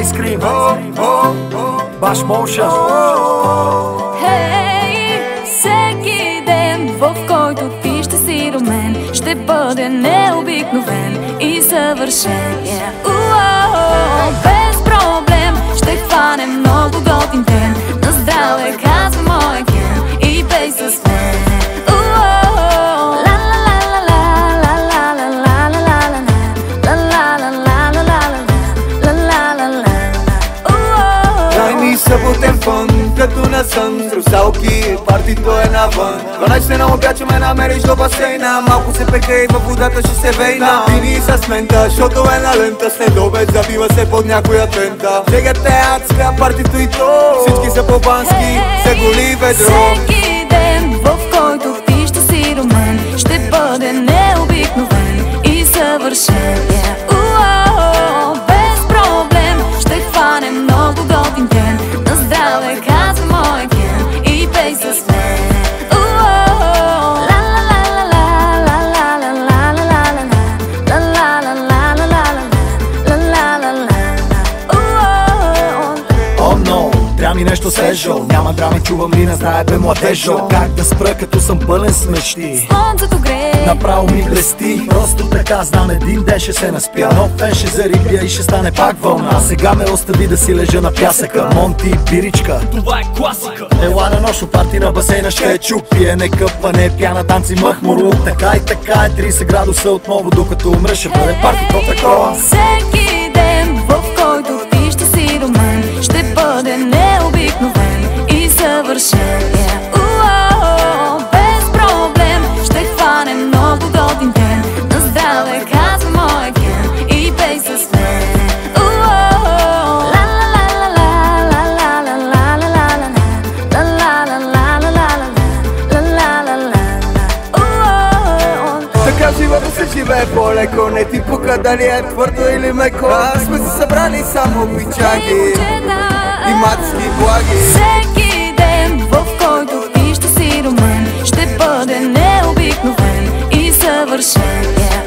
Ice cream Bash motion Хей, всеки ден, в който ти ще си до мен Ще бъде необикновен и съвършен. Yeah. Уау, съботен фън, като на сън. С русалки, партито е навън. 12 на обяд, че ме намериш до басейна. Малко се пекай, във водата ще се вейна. Пини с мента, защото е на лента. След обед забива се под някоя тента. Жегата е адска, партито и то. Всички са по-бански, се голи ведро. Всеки ден, в който ти ще си до мен Ще бъде необикновен но, ми нещо свежо. Няма драми, чувам ли, не знае бе младежо. Как да спра, като съм пълен с мечти? Слънцето грее. Направо ми блести. Просто така знам един ден ще се наспя. Нов фен ще зарибя и ще стане пак вълна. Сега ме остави да си лежа на пясъка. Монти, биричка Това е класика. Ела на нощно парти на басейна ще е чук. Пиене, къпане, пяна, танци, махмурлук Така и така е 30 градуса отново Докато умра ще бъде партито такова Всеки Така живота се живее по-леко Не ти пука дали е твърдо или меко. Аз сме се събрали само пичаги И мацки благи. Всеки ден, в който ти ще си до мен Ще бъде необикновен и съвършен. Yeah.